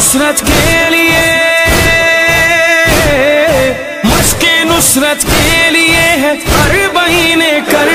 नुसरत के लिए मस्के नुसरत के लिए है। हर महीने कर